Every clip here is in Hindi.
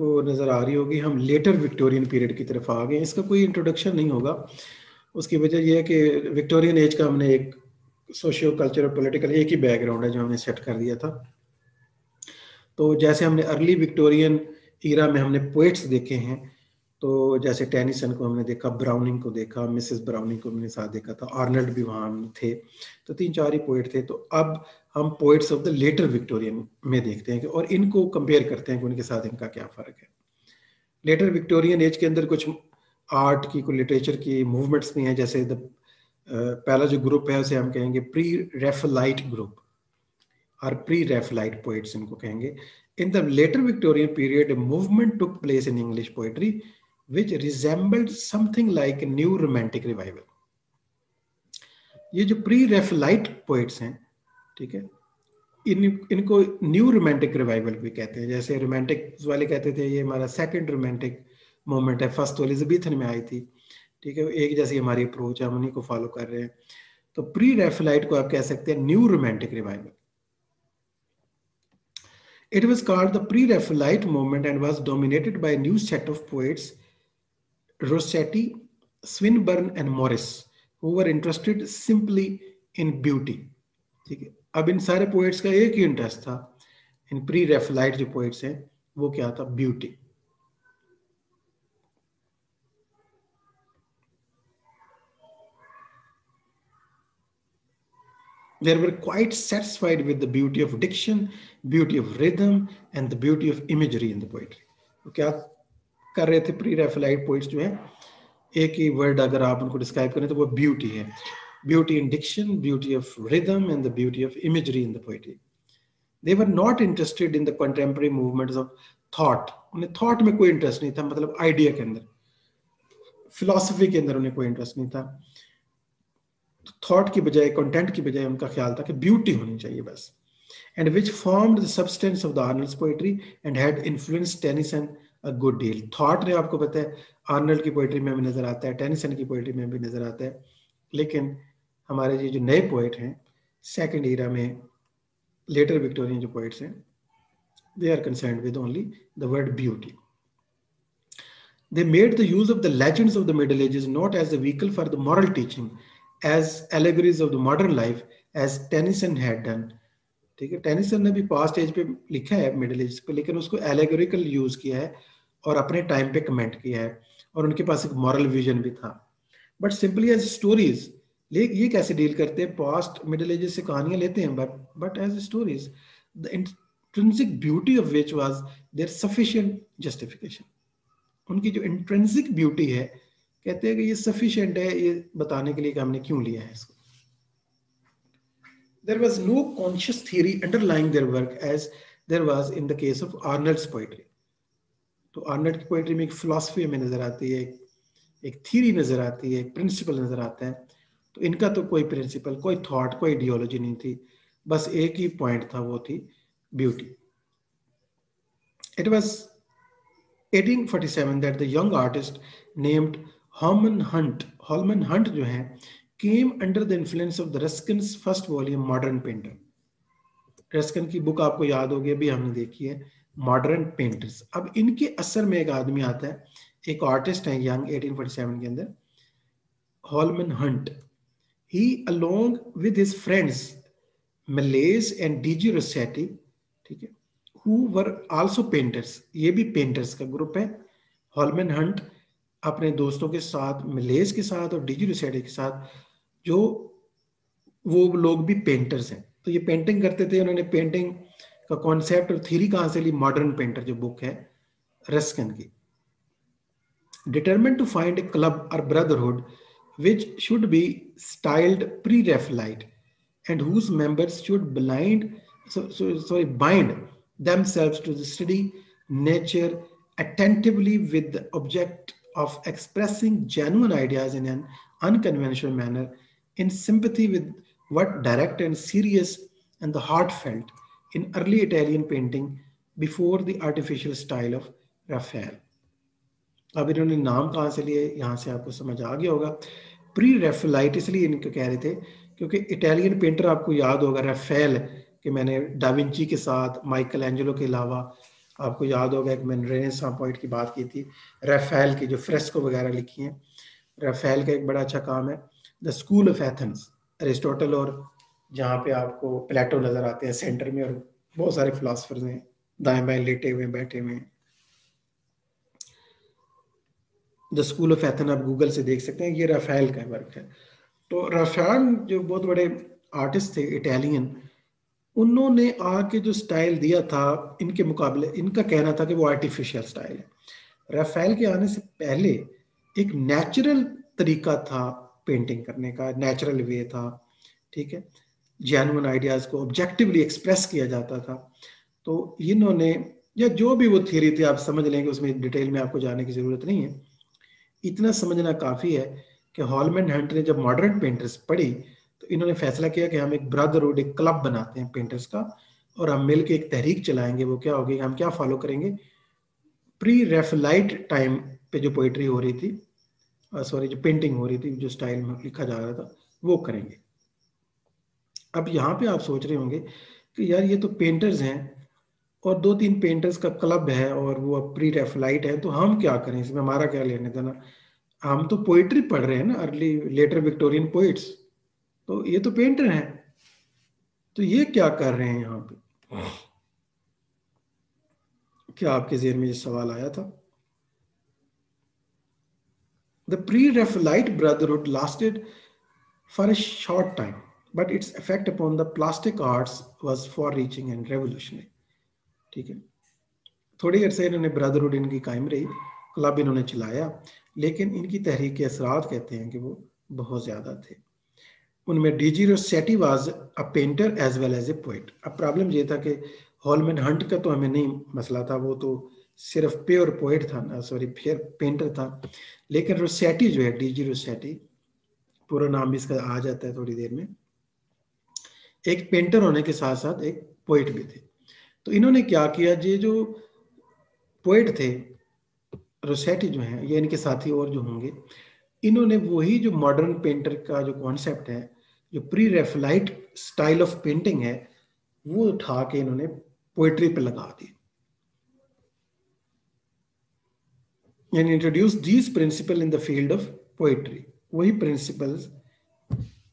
आपको नज़र आ रही होगी, हम लेटर विक्टोरियन पीरियड की तरफ़ आ गए इसका कोई इंट्रोडक्शन नहीं होगा। उसकी वजह यह है कि विक्टोरियन एज का हमने एक सोशियो कल्चर और पोलिटिकल एक ही बैकग्राउंड है जो हमने सेट कर दिया था। तो जैसे हमने अर्ली विक्टोरियन ईरा में हमने पोइट्स देखे हैं तो जैसे टेनिसन को हमने देखा ब्राउनिंग को देखा मिसेस ब्राउनिंग को हमने साथ देखा था आर्नल्ड भी वहाँ थे तो तीन चार ही पोइट थे। तो अब हम poets of the later Victorian में देखते हैं कि और इनको कंपेयर करते हैं कि उनके साथ इनका क्या फ़र्क है। लेटर विक्टोरियन एज के अंदर कुछ आर्ट की कोई लिटरेचर की मूवमेंट्स भी हैं, जैसे द पहला जो ग्रुप है उसे हम कहेंगे प्री रेफलाइट ग्रुप और प्री रेफलाइट पोइट्स इनको कहेंगे। In the later Victorian period movement took place in English poetry which resembled something like new romantic revival. ये जो प्री रेफलाइट पोइट्स हैं, ठीक है, इन, इनको न्यू रोमांटिक रिवाइवल भी कहते हैं। जैसे रोमांटिक वाले कहते थे, ये हमारा सेकंड रोमांटिक मोमेंट है। फ़र्स्ट तो में आई थी, ठीक है एक जैसी हमारी अप्रोच है, हम उन्हीं को फॉलो कर रहे हैं। तो प्री रेफलाइट को आप कह सकते हैं new romantic revival It was called the pre-Raphaelite movement and was dominated by a new set of poets Rossetti, Swinburne and Morris, who were interested simply in beauty. ठीक है अब इन सारे पोएट्स का एक ही इंटरेस्ट था इन प्री रेफलाइट जो पोएट्स हैं वो क्या था beauty they were quite satisfied with the beauty of diction, beauty of rhythm, and the beauty of imagery in the poetry. तो क्या कर रहे थे प्री रेफलाइट पोइट्स जो है, एक ही वर्ड अगर आप उनको डिस्क्राइब करें तो वो ब्यूटी है। Beauty in diction beauty of rhythm and the beauty of imagery in the poetry they were not interested in the contemporary movements of thought उन्हें थॉट में कोई इंटरेस्ट नहीं था मतलब आइडिया के अंदर। फिलोसफी के अंदर उन्हें कोई इंटरेस्ट नहीं था। थॉट की बजाय कंटेंट की बजाय उनका ख्याल था कि ब्यूटी होनी चाहिए बस। And which formed the substance of the Arnold's poetry and had influence Tennyson good deal thought ने आपको पता है आर्नल्ड की पोइट्री में भी नज़र आता है टेनिसन की पोइट्री में भी नज़र आता है, लेकिन हमारे ये जो नए पोइट हैं सेकेंड ईरा में लेटर विक्टोरियन जो पोइट्स हैं they are concern with only the word beauty they made the use of the legends of the middle ages not as a vehicle for the moral teaching as allegories of the modern life as Tennyson had done ठीक है टेनिसन ने भी पास्ट एज पे लिखा है, मिडिल एज पे, लेकिन उसको एलेगोरिकल यूज़ किया है और अपने टाइम पे कमेंट किया है और उनके पास एक मॉरल विजन भी था। बट सिंपली एज स्टोरीज ये कैसे डील करते हैं? पास्ट मिडिल एज से कहानियाँ लेते हैं but but as stories the intrinsic beauty of which was there sufficient justification उनकी जो इंट्रेंसिक ब्यूटी है, कहते हैं कि ये सफिशिएंट है, ये बताने के लिए कि हमने क्यों लिया है इसको। There was no conscious theory underlying their work as there was in the case of Arnold's poetry. तो आर्नल्ड की पोइट्री में एक फिलोसफी हमें नज़र आती है एक थीरी नज़र आती है एक प्रिंसिपल नज़र आता है तो इनका तो कोई प्रिंसिपल कोई थॉट कोई आइडियोलॉजी नहीं थी बस एक ही पॉइंट था वो थी beauty it was 1847 that the young artist named Holman Hunt Holman Hunt जो है came under the influence of the Ruskin's first volume, Modern Painter. रस्कन की बुक आपको याद होगी, अभी हमने देखी है मॉडर्न पेंटर्स अब इनके असर में एक आदमी आता है, एक आर्टिस्ट है यंग 1847 के अंदर Holman Hunt he along with his friends Millais and D G Rossetti ठीक है हु वर आल्सो पेंटर्स ये भी पेंटर्स का ग्रुप है. हॉलमन हंट अपने दोस्तों के साथ मलेज के साथ और डीजी रोसेटी के साथ जो वो लोग भी पेंटर्स हैं। तो ये पेंटिंग करते थे, उन्होंने पेंटिंग का कॉन्सेप्ट और थीरी कहाँ से ली? मॉडर्न पेंटर जो बुक है रस्कन की। Determined to find a club or brotherhood which should be styled pre Raphaelite and whose members should blind sorry bind themselves to the study nature attentively with the object of expressing genuine ideas in an unconventional manner in sympathy with what direct and serious and the heartfelt in early Italian painting before the artificial style of Raphael. अब इन्होंने नाम कहाँ से लिए? यहाँ से आपको समझ आ गया होगा। प्री रेफलाइट इसलिए इनको कह रहे थे क्योंकि इटालियन पेंटर आपको याद होगा रेफेल कि मैंने डाविंची के साथ माइकल एंजेलो के अलावा आपको याद होगा, एक मैंने रेनेसा पॉइंट की बात की थी रेफेल की जो फ्रेस्को वगैरह लिखी हैं। रेफेल का एक बड़ा अच्छा काम है। The school of Athens Aristotle और जहाँ पे आपको प्लेटो नज़र आते हैं सेंटर में और बहुत सारे फिलासफर हैं, दाएँ बाएँ लेटे हुए, बैठे हुए द स्कूल ऑफ़ एथन आप गूगल से देख सकते हैं, ये राफेल का वर्क है। तो राफेल जो बहुत बड़े आर्टिस्ट थे इटालियन उन्होंने आके जो स्टाइल दिया था, इनके मुकाबले, इनका कहना था कि वो आर्टिफिशियल स्टाइल है। राफेल के आने से पहले एक नेचुरल तरीका था पेंटिंग करने का नेचुरल वे था, ठीक है? जैनुअन आइडियाज़ को ऑब्जेक्टिवली एक्सप्रेस किया जाता था। तो इन्होंने, या जो भी वो थियरी थी, आप समझ लेंगे, उसमें डिटेल में आपको जाने की ज़रूरत नहीं है। इतना समझना काफ़ी है कि हॉलमैन हंट ने जब मॉडर्न पेंटर्स पढ़ी तो इन्होंने फैसला किया कि हम एक ब्रदरहुड एक क्लब बनाते हैं पेंटर्स का, और हम मिल के एक तहरीक चलाएँगे, वो क्या होगी, हम क्या फॉलो करेंगे? प्री रेफलाइट टाइम पे जो पोइट्री हो रही थी सॉरी जो पेंटिंग हो रही थी जो स्टाइल में लिखा जा रहा था वो करेंगे। अब यहाँ पे आप सोच रहे होंगे कि यार ये तो पेंटर्स हैं और दो तीन पेंटर्स का क्लब है और वो अब प्री रेफलाइट है तो हम क्या करें? इसमें हमारा क्या लेने देना? हम तो पोइट्री पढ़ रहे हैं ना अर्ली लेटर विक्टोरियन पोइट्स तो ये तो पेंटर हैं। तो ये क्या कर रहे हैं यहाँ पे? क्या आपके जेर में ये सवाल आया था? The pre Raphaelite brotherhood lasted for a short time but its effect upon the plastic arts was far reaching and revolutionary. ठीक है? थोड़ी अरसे इन्होंने ब्रदरहुड इनकी कायम रही क्लब इन्होंने चलाया, लेकिन इनकी तहरीक के असरात कहते हैं कि वो बहुत ज़्यादा थे। उनमें D G Rossetti was a painter as well as a poet अब प्रॉब्लम ये था कि हॉलमैन हंट का तो हमें नहीं मसला था, वो तो सिर्फ़ प्योर पोइट था ना सॉरी फिर पेंटर था, लेकिन रोसेटी जो है डीजी रोसेटी पूरा नाम भी इसका आ जाता है थोड़ी देर में, एक पेंटर होने के साथ साथ एक पोइट भी थे। तो इन्होंने क्या किया, ये जो पोइट थे रोसेटी जो है, ये इनके साथी और जो होंगे, इन्होंने वही जो मॉडर्न पेंटर का जो कॉन्सेप्ट है, जो pre Raphaelite style of painting है, वो उठा के इन्होंने पोइट्री पे लगा दी यानी introduce these principle in the field of poetry वही प्रिंसिपल्स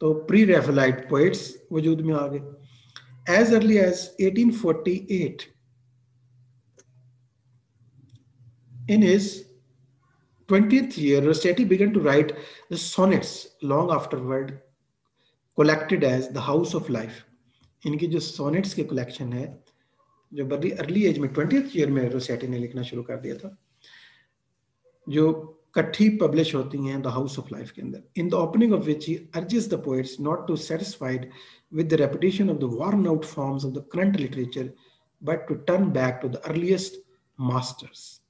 तो रेफलाइट पोइट्स वजूद में आ गए। As early as 1848 in his 20th year, Rossetti began to write the sonnets long afterward, collected as the house of life. इनकी जो सोनेट्स के कलेक्शन है, जो बड़ी अर्ली एज में ट्वेंटी ईयर में रोसेटी ने लिखना शुरू कर दिया था। जो कट्ठी पब्लिश होती हैं द हाउस ऑफ़ लाइफ के अंदर in the opening of which he urges the poets not to satisfied with the repetition of the worn out forms of the current literature, but to turn back to the earliest masters.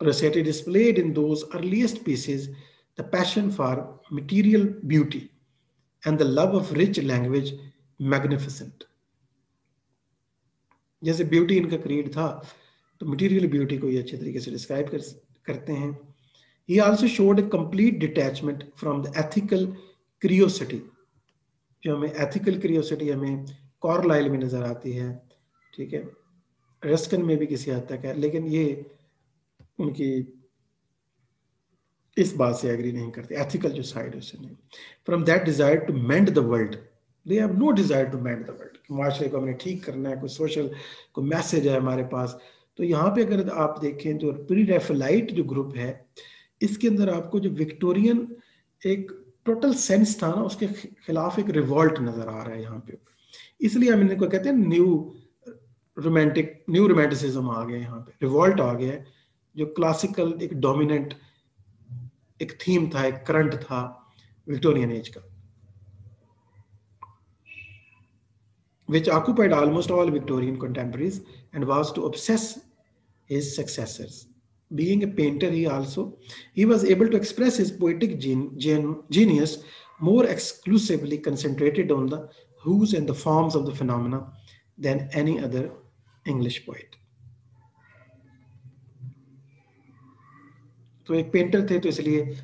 Rossetti displayed in those earliest pieces the passion for material beauty and the love of rich language magnificent. जैसे ब्यूटी इनका क्रिएट था तो मटेरियल ब्यूटी को ये अच्छे तरीके से डिस्क्राइब कर, करते हैं। He also showed a complete detachment from the ethical curiosity जो हमें एथिकल क्रियोसिटी हमें कॉरलाइल में नज़र आती है, ठीक है? रस्कन में भी किसी हद तक है, लेकिन ये उनकी इस बात से एग्री नहीं करते एथिकल जो साइड है उससे नहीं। From that desire to mend the world they have no desire to mend the world माशरे को हमने ठीक करना है, कोई सोशल कोई मैसेज है हमारे पास तो यहाँ पे अगर आप देखें तो प्री रेफलाइट जो ग्रुप है, इसके अंदर आपको जो विक्टोरियन एक टोटल सेंस था ना, उसके खिलाफ एक रिवॉल्ट नज़र आ रहा है यहाँ पे। इसलिए हम इनको कहते हैं न्यू रोमांटिक न्यू रोमांटिसिज्म आ गया यहाँ पे। रिवॉल्ट आ गया है जो क्लासिकल एक डोमिनेंट एक थीम था, एक करंट था विक्टोरियन एज का। which occupied almost all Victorian contemporaries and was to obsess his successors. Being a painter, he also he was able to express his poetic gen, gen, genius more exclusively concentrated on the who's and the forms of the phenomena than any other English poet. तो एक पेंटर थे तो इसलिए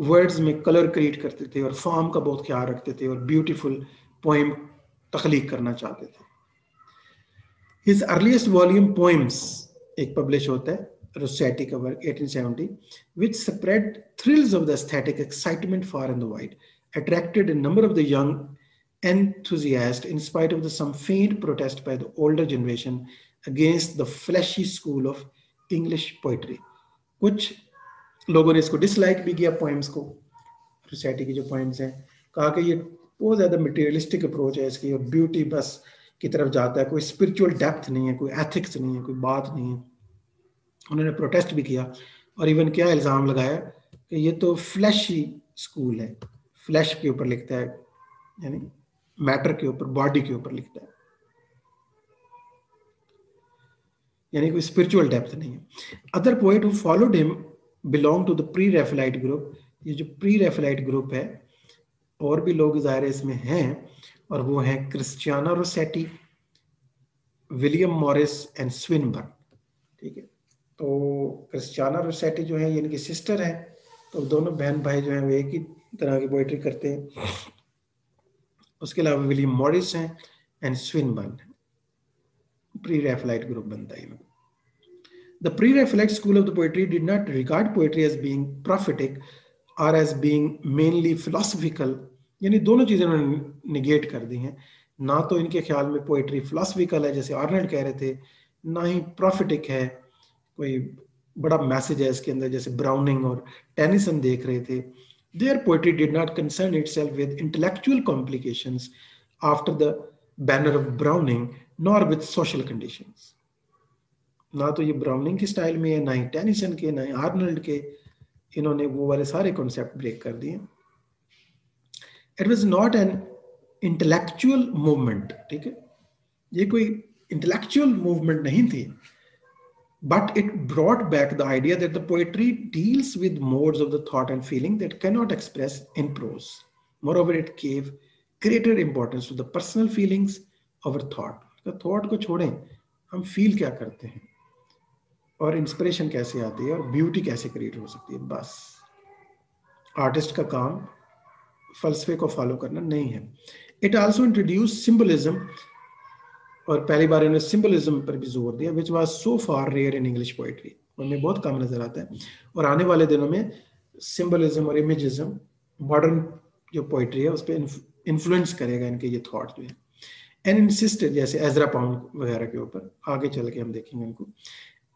वर्ड्स में कलर क्रिएट करते थे और फॉर्म का बहुत ख्याल रखते थे और ब्यूटीफुल पोएम तखलीक करना चाहते थे His earliest volume poems एक publish होता है Rossetti का work 1870 which spread thrills of the aesthetic excitement far and wide attracted a number of the young enthusiasts in spite of the some faint protest by the older generation against the fleshy school of English poetry कुछ लोगों ने इसको डिसलाइक भी किया पोएम्स को रोसेटी की जो पोएम्स हैं कहा कि ये बहुत ज़्यादा मटेरियलिस्टिक अप्रोच है इसकी, और ब्यूटी बस की तरफ़ जाता है, कोई स्पिरिचुअल डेप्थ नहीं है, कोई एथिक्स नहीं है, कोई बात नहीं है। उन्होंने प्रोटेस्ट भी किया, और इवन क्या इल्ज़ाम लगाया कि ये तो फ्लैश ही स्कूल है। फ्लैश के ऊपर लिखता है, यानी मैटर के ऊपर बॉडी के ऊपर लिखता है। यानी कोई स्पिरिचुअल डेप्थ नहीं है। Other poet who followed him belong to the pre Raphaelite group ये जो प्री रेफलाइट ग्रुप है और भी लोग ज़ाहिर इसमें हैं, और वो हैं Christina Rossetti, William Morris and Swinburne. ठीक है? तो क्रिस्टियाना रोसेटी जो है, ये इनकी सिस्टर है तो दोनों बहन भाई जो हैं, वो एक ही तरह की पोइट्री करते हैं। उसके अलावा विलियम मॉरिस हैं and Swinburne pre Raphaelite group बनता है The pre-Raphaelite school of the poetry did not regard poetry as being prophetic or as being mainly philosophical, यानी दोनों चीज़ें उन्होंने निगेट कर दी हैं। ना तो इनके ख्याल में पोइट्री फिलोसफिकल है, जैसे आर्नल्ड कह रहे थे, ना ही प्रॉफिटिक है। कोई बड़ा मैसेज है इसके अंदर, जैसे ब्राउनिंग और टेनिसन देख रहे थे। Their poetry did not concern itself with intellectual complication after the banner of Browning nor with social condition ना तो ये ब्राउनिंग के स्टाइल में है, ना ही टेनिसन के, ना ही आर्नल्ड के। इन्होंने वो वाले सारे कॉन्सेप्ट ब्रेक कर दिए। It was not an intellectual movement ठीक है? ये कोई इंटेलेक्चुअल मूवमेंट नहीं थी but it brought back the idea that the poetry deals with mode of the thought and feeling that can not express in prose moreover it gave greater importance to the personal feelings over thought thought को छोड़ें, हम फील क्या करते हैं? और इंस्पिरेशन कैसे आती है और ब्यूटी कैसे क्रिएट हो सकती है? बस। आर्टिस्ट का काम फलसफे को फॉलो करना नहीं है। इट आल्सो इंट्रोड्यूस सिंबलिज्म और पहली बार इन्होंने सिंबलिज्म पर भी ज़ोर दिया which was so far rare in English poetry उनमें बहुत कम नज़र आता है। और आने वाले दिनों में सिंबलिज्म और इमेजिज्म मॉडर्न जो पोइट्री है उस पर इन्फ्लुएंस करेगा इनके ये थॉट जो है एंड इंसिस्टेड जैसे एजरा पाउंड वगैरह के ऊपर, आगे चल के हम देखेंगे इनको।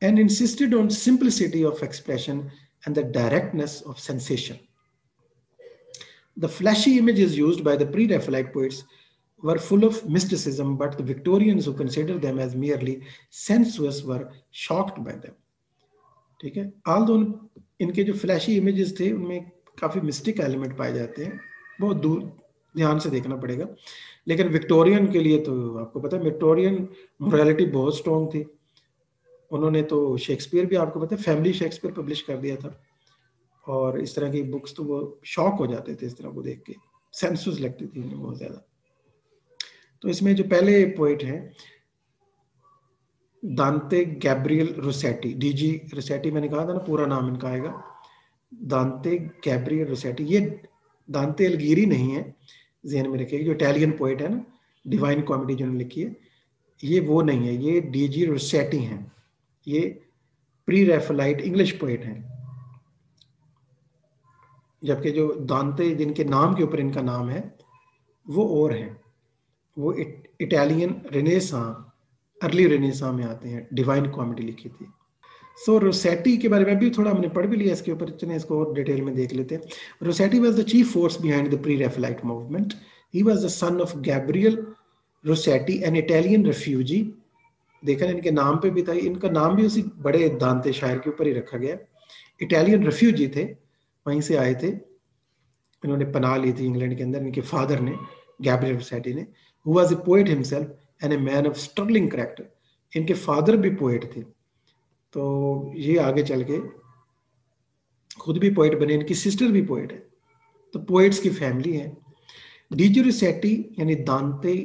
And insisted on simplicity of expression and the directness of sensation The flashy images used by the pre-Raphaelite poets were full of mysticism, but the Victorians who considered them as merely sensuous were shocked by them. ठीक है आल दो इनके जो फ्लैशी इमेजेस थे उनमें काफी मिस्टिक एलिमेंट पाए जाते हैं बहुत दूर ध्यान से देखना पड़ेगा लेकिन विक्टोरियन के लिए तो आपको पता है विक्टोरियन मोरालिटी बहुत स्ट्रॉन्ग थी उन्होंने तो शेक्सपियर भी आपको पता है फैमिली शेक्सपियर पब्लिश कर दिया था। और इस तरह की बुक्स तो वो शॉक हो जाते थे इस तरह को देख के। सेंसुस लगती थी उन्हें बहुत ज़्यादा। तो इसमें जो पहले पोइट हैं दांते गैब्रियल रोसेटी डीजी रोसेटी मैंने कहा था ना, पूरा नाम इनका आएगा। दांते गैब्रियल रोसेटी ये दांते अलगिरी नहीं है, जहन में रखिएगा जो इटालियन पोइट है ना डिवाइन कॉमेडी जिन्होंने लिखी है, ये वो नहीं है, ये डीजी रोसेटी हैं। ये प्री रेफलाइट इंग्लिश पोइट हैं। जबकि जो दांते जिनके नाम के ऊपर इनका नाम है वो और हैं। वो it, Italian Renaissance early Renaissance में आते हैं। डिवाइन कॉमेडी लिखी थी। सो so, रोसेटी के बारे में भी थोड़ा हमने पढ़ भी लिया इसके ऊपर चलिए इसको और डिटेल में देख लेते हैं। Rossetti was the chief force behind the pre Raphaelite movement he was the son of Gabriel Rossetti an Italian refugee देखा इनके नाम पे भी था। इनका नाम भी उसी बड़े दांते शायर के ऊपर ही रखा गया। इटालियन रेफ्यूजी थे, वहीं से आए थे। इन्होंने पनाह ली थी इंग्लैंड के अंदर, इनके फादर ने, गैब्रियल सोसाइटी ने। Who was a poet himself and a man of struggling character इनके फादर भी पोएट थे। तो ये आगे चल के खुद भी पोएट बने, इनकी सिस्टर भी पोएट है। तो पोएट्स की फैमिली है। डीजी रोसेटी यानी Dante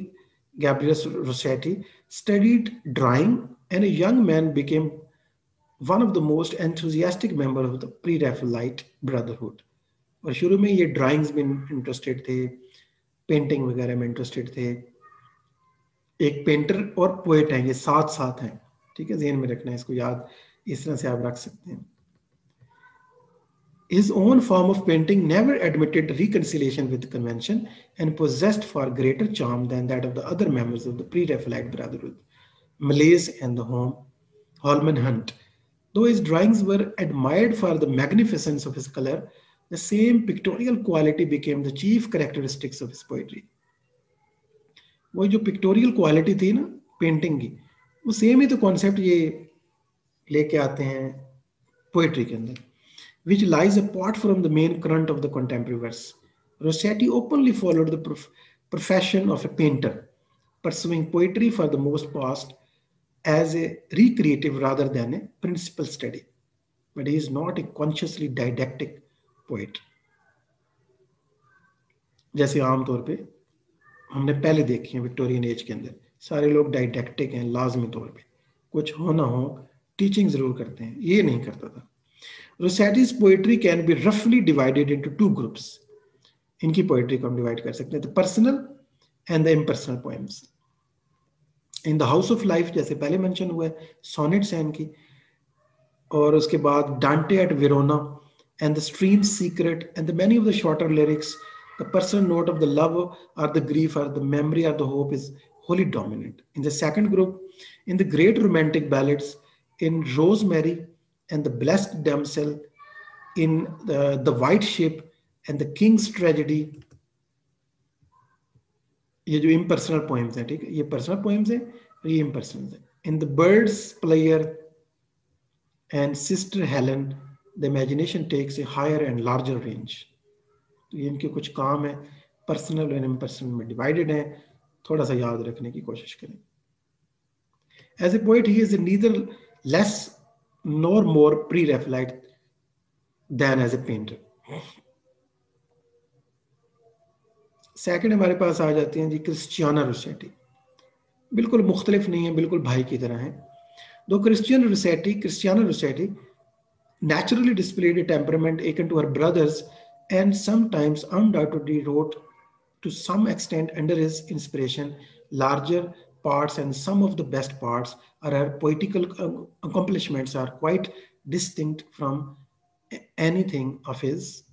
Gabriel Rossetti drawing and a young man became one of the most enthusiastic member of the pre Raphaelite brotherhood और शुरू में ये ड्राइंग्स में इंटरेस्टेड थे पेंटिंग वगैरह में इंटरेस्टेड थे। एक पेंटर और पोएट हैं, ये साथ साथ हैं। ठीक है, जहन में रखना है, इसको याद इस तरह से आप रख सकते हैं। His own form of painting never admitted reconciliation with convention and possessed far greater charm than that of the other members of the pre-Raphaelite Brotherhood, Malays and the home, Holman Hunt. Though his drawings were admired for the magnificence of his color, the same pictorial quality became the chief characteristics of his poetry. वो जो पिक्टोरियल क्वालिटी थी ना पेंटिंग की वो सेम ही तो कॉन्सेप्ट ये लेके आते हैं पोएट्री के अंदर which lies apart from the main current of the contemporary verse. Rossetti openly followed the prof profession of a painter, pursuing poetry for the most part as a recreative rather than a principal study. But he is not a consciously didactic poet. जैसे आमतौर पे हमने पहले देखी है विक्टोरियन एज के अंदर सारे लोग डाइडेक्टिक हैं लाजमी तौर पे कुछ हो ना हो टीचिंग ज़रूर करते हैं ये नहीं करता था Rossetti's poetry can be roughly divided into two groups. इनकी पोएट्री को हम डिवाइड कर सकते हैं the personal and the impersonal poems in the house of life जैसे पहले मेंशन हुआ है सोनेट्स हैं इनकी और उसके बाद Dante at Verona and the stream secret and the many of the shorter lyrics the personal note of the love or the grief or the memory or the hope is wholly dominant in the second group in the great romantic ballads in rosemary and the blessed damsel in the, the white ship and the king's tragedy ये जो impersonal poems हैं ठीक है ये personal poems हैं और ये impersonal हैं in the birds player and sister helen the imagination takes a higher and larger range तो ये इनके कुछ काम है पर्सनल और इम्पर्सनल में डिवाइडेड है थोड़ा सा याद रखने की कोशिश करें as a poet he is neither less nor more pre-Raphaelite than as a painter. Second हमारे पास आ जाते हैं जी क्रिस्टियाना रोसेटी बिल्कुल मुख्तलिफ़ नहीं है, बिल्कुल भाई की तरह है दो Christina Rossetti Christina Rossetti naturally displayed a temperament akin to her brothers and sometimes undoubtedly wrote to some extent under his inspiration larger parts and some of the best parts or her poetical accomplishments are quite distinct from anything of his.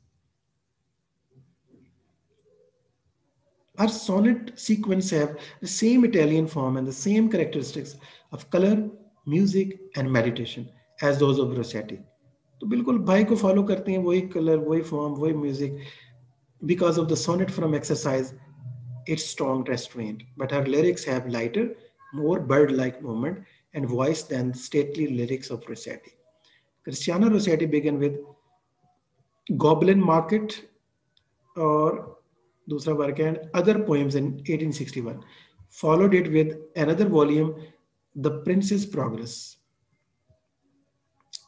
Our sonnet sequence have the same Italian form and the same characteristics of color, music and meditation as those of Rossetti. तो बिल्कुल भाई को फॉलो करते हैं वही कलर वही फॉर्म वही music because of the sonnet from exercise its strong restraint, but her lyrics have lighter, more bird-like movement and voice than the stately lyrics of Rossetti. Cristiana Rossetti began with Goblin Market or दूसरा work and other poems in 1861. Followed it with another volume, The Prince's Progress.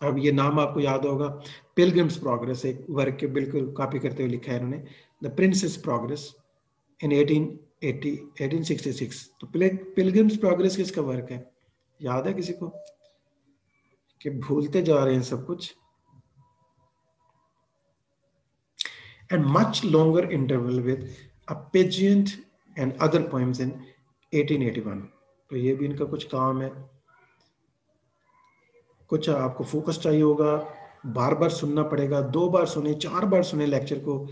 अब ये नाम आपको याद होगा पिलग्रिम्स प्रोग्रेस एक वर्क के बिल्कुल कॉपी करते हुए लिखा है इन्होंने द प्रिंसेस प्रोग्रेस इन 1880 1866 तो पिलग्रिम्स प्रोग्रेस किसका वर्क है याद है किसी को? कि भूलते जा रहे हैं सब कुछ। And much longer interval with a pageant and other in 1881 तो ये भी इनका कुछ काम है। कुछ आपको फोकस चाहिए होगा। बार बार सुनना पड़ेगा। दो बार सुने, चार बार सुने लेक्चर को।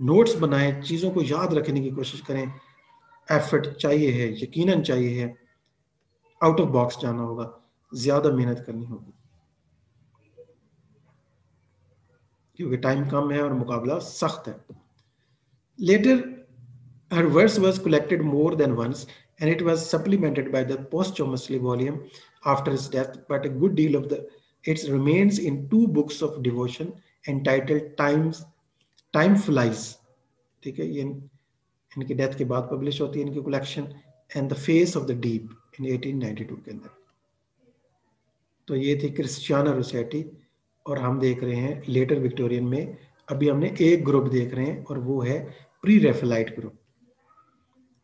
नोट्स बनाएँ, चीज़ों को याद रखने की कोशिश करें। एफर्ट चाहिए है, यकीनन चाहिए है। आउट ऑफ़ बॉक्स जाना होगा। ज़्यादा मेहनत करनी होगी। क्योंकि टाइम कम है और मुकाबला सख्त है। Later her verse was collected more than once and it was supplemented by the posthumously volume after his death but a good deal of the its remains in two books of devotion and title times time flies ठीक है, ये इनकी डेथ के बाद पब्लिश होती है इनकी collection and the face of the deep 1892 के अंदर। तो ये थी क्रिस्टियाना रोसेटी और हम देख रहे हैं लेटर विक्टोरियन में। अभी हमने एक ग्रुप देख रहे हैं और वो है प्री रेफेलाइट ग्रुप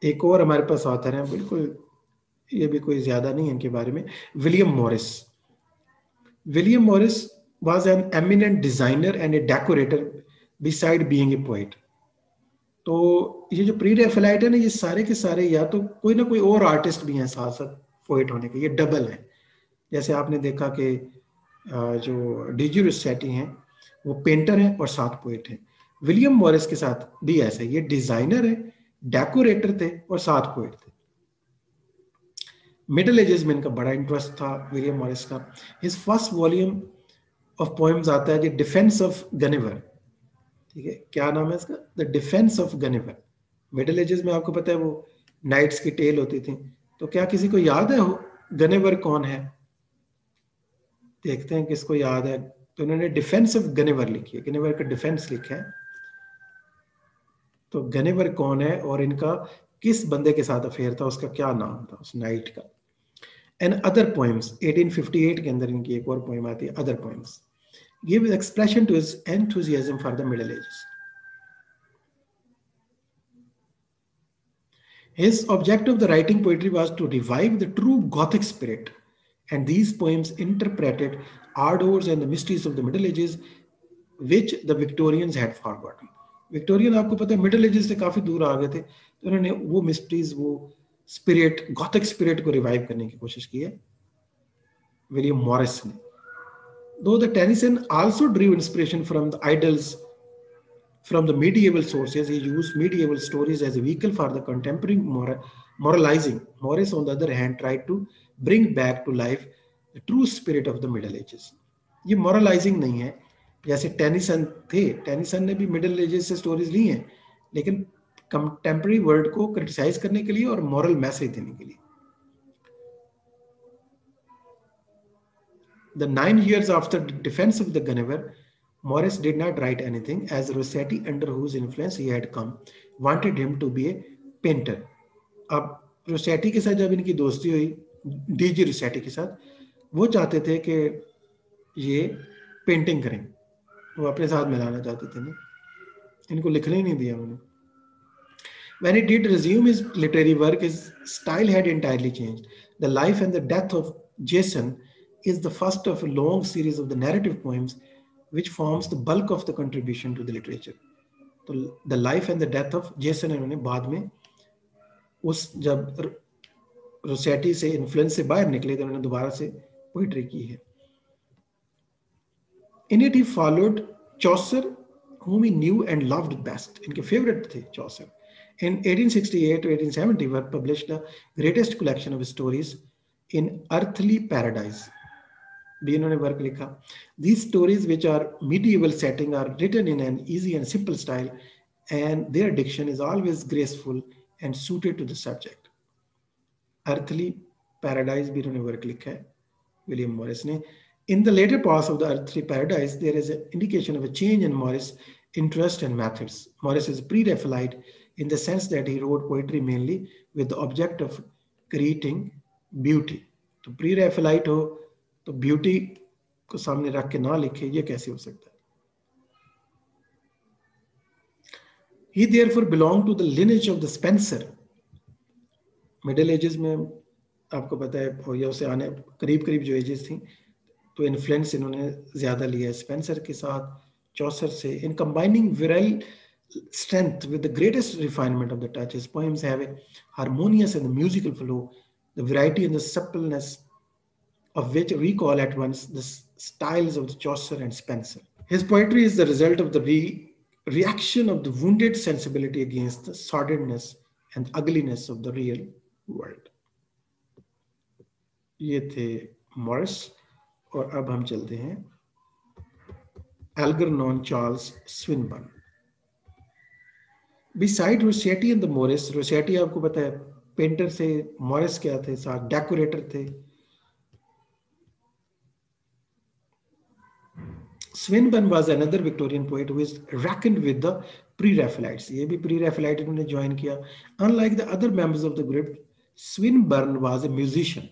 एक और हमारे पास ऑथर हैं, बिल्कुल ये भी कोई ज़्यादा नहीं है इनके बारे में। William Morris William Morris was an eminent designer and a decorator beside being a poet. तो ये जो प्री रेफेलाइट है ना, ये सारे के सारे या तो कोई ना कोई और आर्टिस्ट भी हैं साथ साथ पोइट होने के, ये डबल है। जैसे आपने देखा कि जो डीजी रिसेटी हैं, वो पेंटर हैं और साथ पोइट हैं। विलियम मॉरिस के साथ भी ऐसा ये डिज़ाइनर है डेकोरेटर थे और साथ पोइट थे। मिडिल एजेस में इनका बड़ा इंटरेस्ट था विलियम मॉरिस का। इस फ़र्स्ट वॉल्यूम ऑफ़ पोएम्स आता है डिफेंस ऑफ़ गनेवर ठीक है? क्या नाम है इसका? The defence of Guenevere middle ages में आपको पता है वो नाइट्स की टेल होती थी। तो क्या किसी को याद है गनेवर कौन है? देखते हैं किसको याद है। तो उन्होंने डिफेंस ऑफ़ गनेवर लिखी है। गनेवर का डिफेंस लिखा है। तो गनेवर कौन है और इनका किस बंदे के साथ अफेयर था? उसका क्या नाम था? उस नाइट का। एंड अदर पोएम्स 1858 के अंदर इनकी एक और पोएम आती है other poems Give expression to his enthusiasm for the middle ages His object of the writing poetry was to revive the true Gothic spirit, and these poems interpreted ardors and the mysteries of the Middle Ages, which the Victorians had forgotten. Victorian आपको पता है मिडिल एजेस से काफी दूर आ गए थे तो उन्होंने वो मिस्ट्रीज वो स्पिरिट गॉथिक स्पिरिट को रिवाइव करने की कोशिश की है विलियम मॉरिस ने though the Tennyson also drew inspiration from the idylls from the medieval sources he used medieval stories as a vehicle for the contemporary moral, moralizing morris on the other hand tried to bring back to life the true spirit of the middle ages ये moralizing नहीं है जैसे टेनिसन थे टेनिसन ने भी मिडिल एजेस से स्टोरीज ली हैं लेकिन कंटेम्प्रेरी वर्ल्ड को क्रिटिसाइज करने के लिए और मॉरल मैसेज देने के लिए The nine years after the defense of the Gunnever, Morris did not write anything as Rossetti, under whose influence he had come, wanted him to be a painter. अब रोसेटी के साथ जब इनकी दोस्ती हुई डीजी रोसेटी के साथ वो चाहते थे कि ये पेंटिंग करें वो अपने साथ मिलाना चाहते थे ना इनको लिखने ही नहीं दिया उन्होंने When he did resume his literary work, his style had entirely changed. The life and the death of Jason is the first of a long series of the narrative poems which forms the bulk of the contribution to the literature. तो the life and the death of Jason इन्होंने बाद में उस जब रोसेटी से इन्फ्लुएंस से बाहर निकले तो उन्होंने दोबारा से पोइट्री की है In it, he followed Chaucer, whom he knew and loved best. इनके favorite थे Chaucer. In 1868 to 1870, were published the greatest collection of stories in Earthly Paradise. भी इन्होंने वर्क लिखा These stories, which are medieval setting, are written in an easy and simple style, and their diction is always graceful and suited to the subject. Earthly Paradise भी इन्होंने वर्क लिखा है विलियम मॉरिस ने in the later parts of the earthly paradise, there is an indication of a change in Morris' interest and methods. Morris is pre-Raphaelite in the sense that he wrote poetry mainly with the object of creating beauty. तो प्री रेफलाइट हो तो ब्यूटी को सामने रख के ना लिखे, ये कैसे हो सकता है? He therefore belong to the lineage of the Spenser middle ages में आपको पता है फौजिया से आने करीब करीब जो एजेस थी तो इन्फ्लुएंस इन्होंने ज़्यादा लिया स्पेंसर के साथ चौसर से। In combining virile strength with the greatest refinement of the touch his poems have a harmonious and the musical flow. The variety and the of which recall at once the styles of Chaucer and Spencer. His poetry is the result of the re reaction of the wounded sensibility against the sordidness and ugliness of the real world. ये थे मॉरिस और अब हम चलते हैं Algernon Charles Swinburne beside Rossetti and the Morris Rossetti आपको पता है पेंटर थे मॉरिस क्या थे साथ डेकोरेटर थे Swinburne was another Victorian poet who is reckoned with the pre-Raphaelites. ये भी pre-Raphaelite इन्होंने ज्वाइन किया. Unlike the other members of the group, Swinburne was a musician.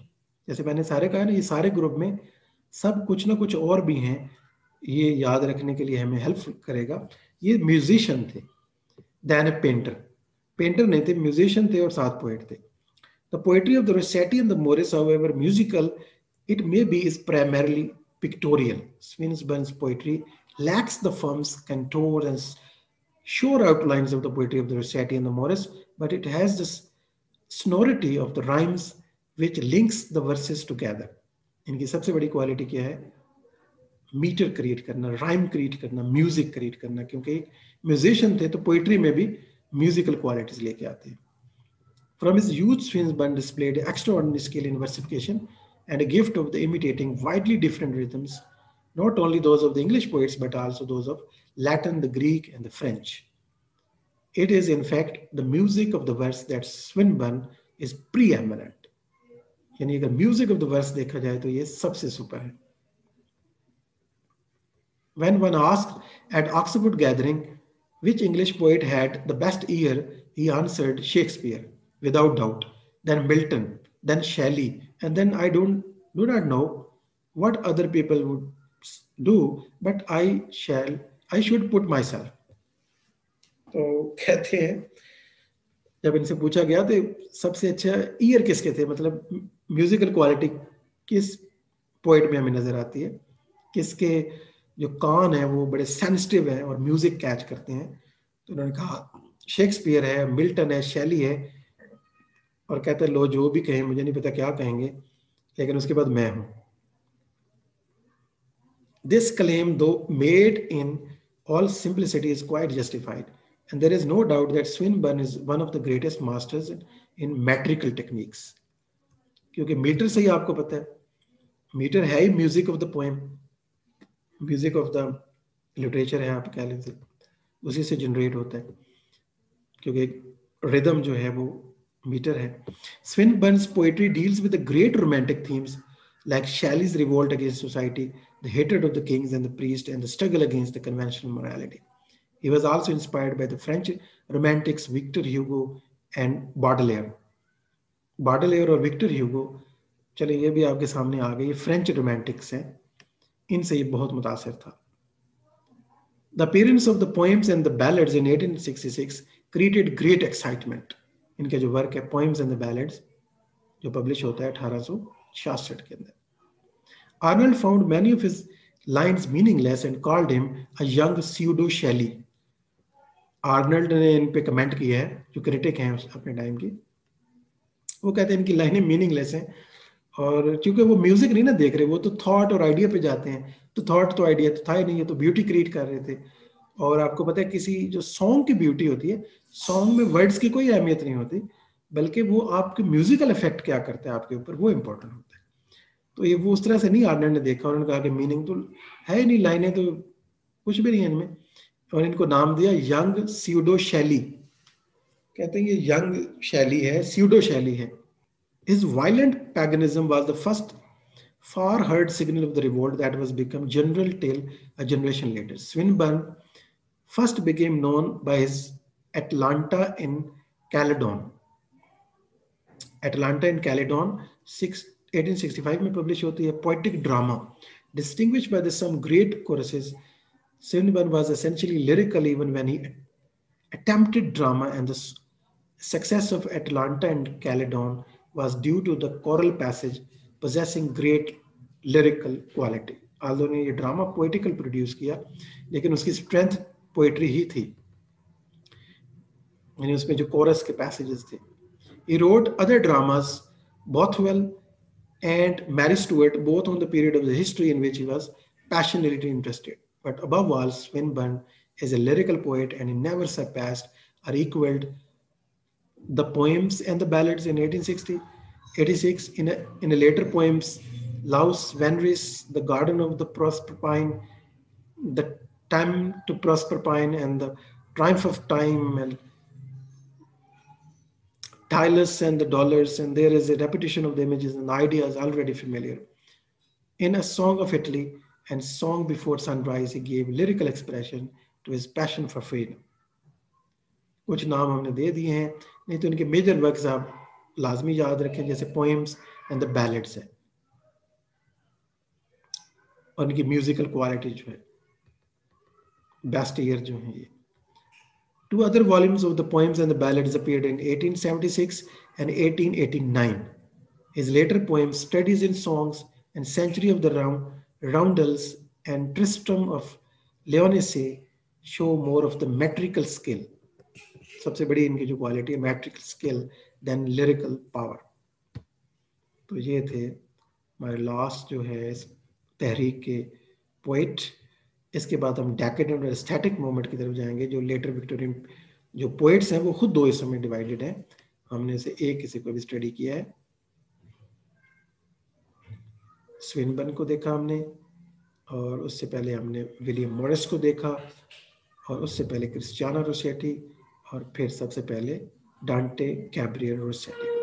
जैसे मैंने सारे कहा ना ये सारे ग्रुप में सब कुछ ना कुछ और भी हैं ये याद रखने के लिए हमें हेल्प करेगा ये म्यूजिशियन थे दैन ए पेंटर पेंटर नहीं थे म्यूजिशियन थे और साथ पोएट थे the poetry of the Rossetti and the Morris however musical it may be is primarily pictorial. Swinburne's poetry lacks the forms, contours, and sure outlines of the poetry of the Rossetti and the Morris, but it has this sonority of the rhymes which links the verses together. इनकी सबसे बड़ी क्वालिटी क्या है मीटर क्रिएट करना राइम क्रिएट करना म्यूज़िक क्रिएट करना क्योंकि एक म्यूजिशियन थे तो पोइट्री में भी म्यूजिकल क्वालिटीज लेके आते हैं From his youth, Swinburne displayed extraordinary skill in versification and a gift of the imitating widely different rhythms, not only those of the English poets, but also those of Latin, the Greek, and the French. It is, in fact, the music of the verse that Swinburne is preeminent. यानी अगर म्यूजिक ऑफ द वर्स देखा जाए तो ये सबसे सुपर है When one asked at Oxford gathering which English poet had the best ear, he answered Shakespeare, without doubt, then Milton, then Shelley, and then I don't do not know what other people would do, but I shall I should put myself. तो कहते हैं जब इनसे पूछा गया तो सबसे अच्छा ईयर किसके थे? मतलब म्यूजिकल क्वालिटी किस पोइट में हमें नज़र आती है? किसके जो कान है वो बड़े सेंसिटिव है और म्यूज़िक कैच करते हैं? तो उन्होंने कहा शेक्सपियर है मिल्टन है शैली है और कहते लो, जो भी कहें, मुझे नहीं पता क्या कहेंगे, लेकिन उसके बाद मैं हूँ. This claim though made in all simplicity is quite justified and there is no doubt that Swinburne is one of the greatest masters in metrical techniques क्योंकि मीटर से ही आपको पता है। मीटर है ही music of the poem music of the literature है, आप कह लेते उसी से जनरेट होता है। क्योंकि रिदम जो है वो मीटर है। Swinburne's poetry deals with the great romantic themes like Shelley's revolt against society the hated of the kings and the priest and the struggle against the conventional morality he was also inspired by the French romantics Victor Hugo and Baudelaire Baudelaire और विक्टर ह्यूगो चलिए ये भी आपके सामने आ गए ये फ्रेंच रोमांटिक्स हैं। इनसे ये बहुत मुतासर था। The appearance of the poems and the ballads in 1866 created great excitement. इनके जो वर्क है, poems and the ballads, जो पब्लिश होता है अठारह के अंदर। Arnold found many of his lines meaningless and called him a young pseudo Shelley. Arnold ने इन पे कमेंट किया है, जो क्रिटिक हैं अपने टाइम की। वो कहते हैं, इनकी लाइनें मीनिंगलेस हैं। और क्योंकि वो म्यूज़िक नहीं ना देख रहे, वो तो थॉट और आइडिया पे जाते हैं। तो थॉट तो आइडिया तो था ही नहीं है तो ब्यूटी क्रिएट कर रहे थे। और आपको पता है, किसी जो सॉन्ग की ब्यूटी होती है सॉन्ग में वर्ड्स की कोई अहमियत नहीं होती, बल्कि वो आपके म्यूजिकल इफ़ेक्ट क्या करता है आपके ऊपर, वो इम्पोर्टेंट होता है। तो ये वो उस तरह से नहीं आर्नर ने देखा उन्होंने कहा कि मीनिंग तो है ही नहीं, लाइनें तो कुछ भी नहीं है इनमें। और इनको नाम दिया यंग सीडो शैली कहते हैं, ये यंग शैली है सीडो शैली है। His violent paganism was the first far heard signal of the revolt that was become general tale a generation later. Swinburne first became known by his Atlanta in Caledon. Atlanta in Caledon, 1865 में publish होती है poetic drama, distinguished by the some great choruses. Swinburne was essentially lyrical even when he attempted drama and the success of Atlanta and Caledon was due to the choral passage possessing great lyrical quality. Although ने ये ड्रामा पोइटिकल प्रोड्यूस किया लेकिन उसकी स्ट्रेंथ पोइट्री ही थी यानी उसमें जो कोरस के पैसेजेस थे He wrote other dramas, Bothwell and Mary Stuart, both on the period of the history in which he was passionately interested. But above all, Swinburne is a lyrical poet and he never surpassed or equaled the poems and the ballads in 1860, 86. In a, in a later poems, Laus Venris, The Garden of the Proserpine, The Time to Proserpine, and The Triumph of Time, and Tylus and the Dollars, and there is a repetition of the images and the ideas already familiar. In A Song of Italy and Song Before Sunrise, he gave lyrical expression to his passion for freedom. कुछ नाम हमने दे दिए हैं नहीं तो इनके मेजर वर्क्स आप लाजमी याद रखें जैसे पोएम्स एंड द बैलेट्स है इनकी म्यूजिकल क्वालिटी जो है बेस्ट ईयर जो है ये Two other volumes of the poems and the ballads appeared in 1876 and 1889. His later poems, Studies in Songs and Century of the Round, Roundels and Tristram of Leonese show more of the metrical skill सबसे बड़ी इनकी जो क्वालिटी है metrical skill then lyrical power तो ये थे हमारे लास्ट जो है इस तहरीक के पोइट इसके बाद हम डेकेडेंट और स्टैटिक मोमेंट की तरफ़ जाएँगे, जो लेटर विक्टोरियन जो पोइट्स हैं, वो खुद दो हिस्सों में डिवाइडेड है। हमने से एक किसी को भी स्टडी किया है। स्विनबन को देखा हमने, और उससे पहले हमने विलियम मॉरिस को देखा, और उससे पहले क्रिस्टियाना रोसेटी और फिर सबसे पहले डांटे कैब्रियल रोसेटी